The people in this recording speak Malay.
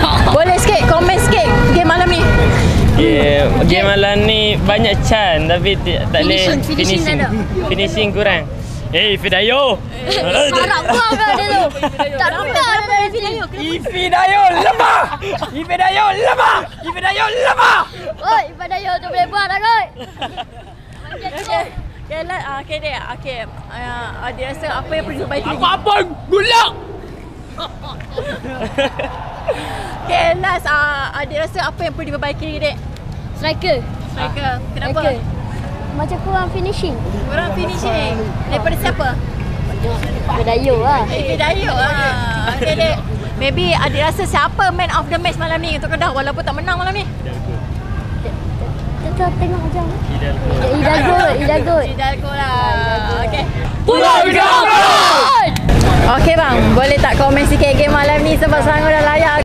Boleh sikit komen sikit game malam ni. Game, game malam ni banyak chan tapi tak boleh Finishing, finishing finishing. tak ada. Finishing kurang. Eh, Fidayo. Harap buang kan dia tu. Tak guna dia dari sini. Fidayo lemah. Fidayo lemah. Fidayo lemah. Oi, pada yo tu boleh buang dah kot. Okay. Okay, uh, okay, dek. Okay. Uh, uh, dia rasa apa yang perlu diperbaiki lagi? Apa gulak? Okay, last. Uh, uh, dia rasa apa yang perlu diperbaiki lagi, dek? Striker. Striker. Kenapa? Striker. Macam kurang finishing. Kurang finishing. Daripada siapa? Bedayo lah. Eh, Dayo lah. Okay, dek. Maybe adik rasa siapa man of the match malam ni untuk Kedah walaupun tak menang malam ni? Kita tengok macam. Idago, Idago. Hidalgo lah. Okay. Pulau Hidalgo! Okay bang, boleh tak komen sikit game malam ni sebab sangat dah layak